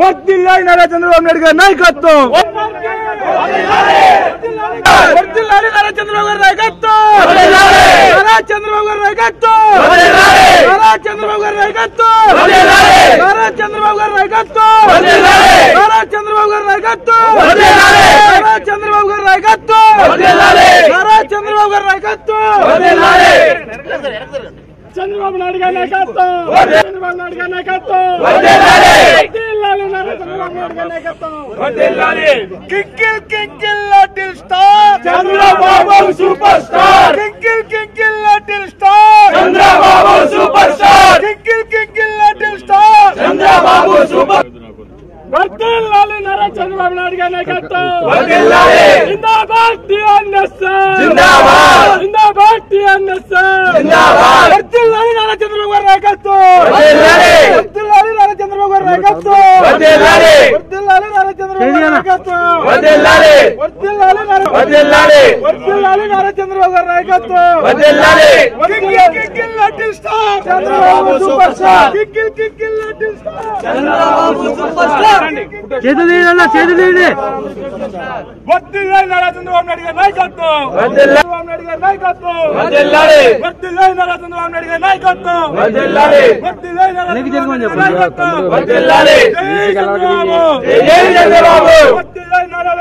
వర్దిల్లాలి నారా చంద్రబాబు నాయుడు గారి నాయకత్వం వర్దిల్లాలి నారా చంద్రబాబు గారి నాయకత్వం నారా చంద్రబాబు గారి నాయకత్వం నారా చంద్రబాబు గారి నాయకత్వం నారా చంద్రబాబు గారి నాయకత్వం నారా చంద్రబాబు గారి నాయకత్వం నారా చంద్రబాబు గారి నాయకత్వం నారా చంద్రబాబు గారి నాయకత్వం చంద్రబాబు నాయుడు గారి నాయకత్వం చంద్రబాబు నాయుడు గారి నాయకత్వం వర్ధిల్లాలి నారా చంద్రబాబు నాయుడు గారి నాయకత్వం twinkle twinkle little star Chandrababu super star twinkle twinkle little star Chandrababu super star twinkle twinkle little star Chandrababu super వర్ధిల్లాలి నారా చంద్రబాబు నాయుడు గారి నాయకత్వం వర్ధిల్లాలి జిందాబాద్ వర్ధిల్లాలి నారా చంద్రబాబు గారి నాయకత్వం. వర్ధిల్లాలి twinkle twinkle little star. Chandrababu super star. Twinkle twinkle little star. Chandrababu super star. చేతులు తీయండి చేతులు తీయండి నారా చంద్రబాబు నాయుడు గారి నాయకత్వం. చంద్రబాబు నాయుడు గారి నాయకత్వం. వర్ధిల్లాలి నారా చంద్రబాబు నాయుడు గారి నాయకత్వం. వర్ధిల్లాలి నారా వెనక్కి జరగమని చంద్రబాబు నాయుడు గారి చెప్పండి. నాయకత్వం. వర్ధిల్లాలి జై చంద్రబాబు. జై చంద్రబాబు.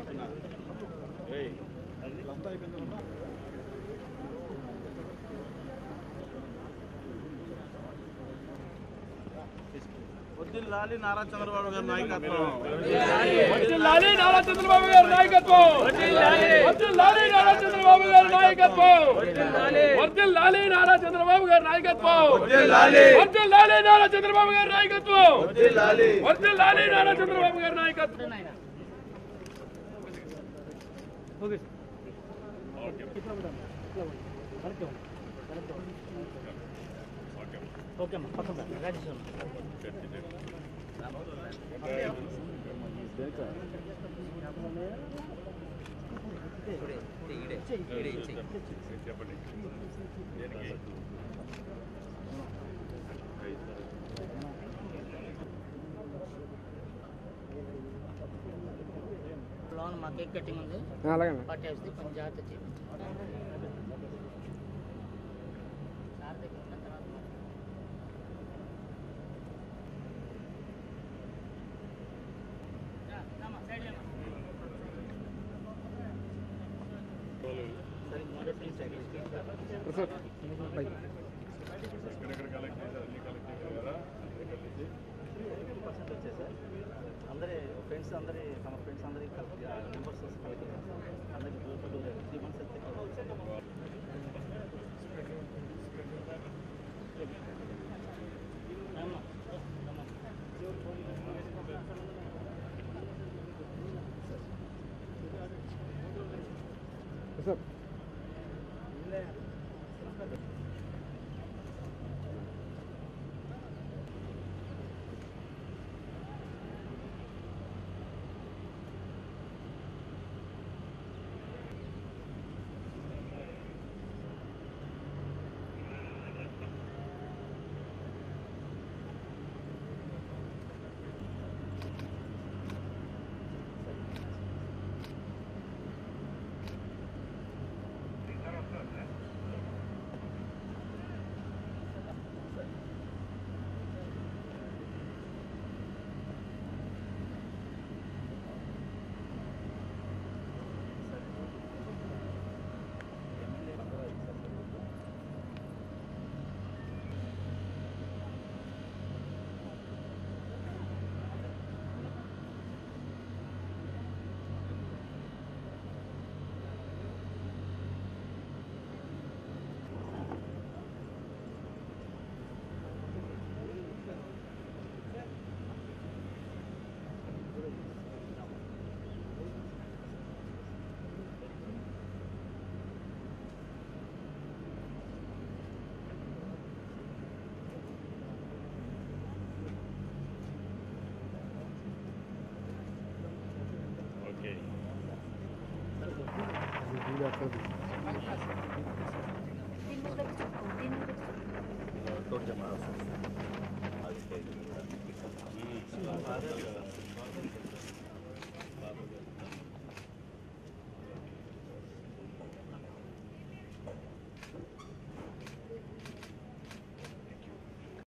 హలో. వర్ధిల్లాలి నారా చంద్రబాబు వర్ధిల్లాలి నారా చంద్రబాబు గారి నాయకత్వం. వర్ధిల్లాలి నారా చంద్రబాబు గారి నాయకత్వం. వర్ధిల్లాలి నారా చంద్రబాబు గారి నాయకత్వం. వర్ధిల్లాలి నారా చంద్రబాబు గారి నాయకత్వం. వర్ధిల్లాలి నారా చంద్రబాబు గారి నాయకత్వం. వర్ధిల్లాలి నారా చంద్రబాబు గారి నాయకత్వం లోన్ మా కేక్ కటింగ్ ఉంది అలాగే పార్టీ వస్తుంది కొంచెం జాగ్రత్త చేయండి సార్ దగ్గర ఉన్న తర్వాత మాట్లాడండి. రా, రామ్మా, సైడ్ లేమ్మా. సరే, మొదటి నుంచి సైడ్ తీసుకో. అందరి ఫ్రెండ్స్ అందరి తమ ఫ్రెండ్స్ అందరికి కలిపి మెంబర్స్ కలిపి అందరికి త్రీ మంత్స్ అయితే sir Dört cemaat. Hadi teyze.